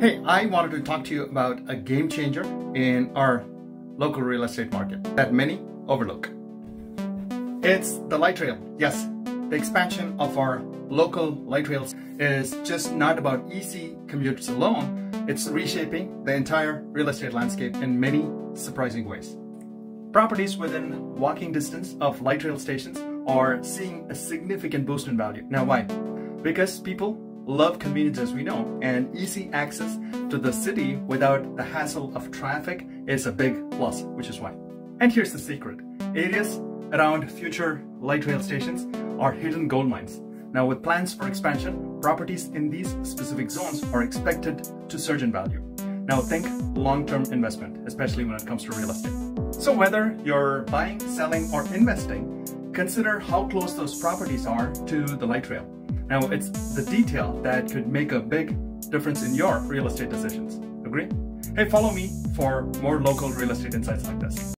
Hey, I wanted to talk to you about a game changer in our local real estate market that many overlook. It's the light rail. Yes, the expansion of our local light rails is just not about easy commutes alone. It's reshaping the entire real estate landscape in many surprising ways. Properties within walking distance of light rail stations are seeing a significant boost in value. Now why? Because people love convenience as we know and easy access to the city without the hassle of traffic is a big plus, which is why. And here's the secret. Areas around future light rail stations are hidden gold mines. Now with plans for expansion, properties in these specific zones are expected to surge in value. Now think long-term investment, especially when it comes to real estate. So whether you're buying, selling, or investing, consider how close those properties are to the light rail. Now, it's the detail that could make a big difference in your real estate decisions. Agree? Hey, follow me for more local real estate insights like this.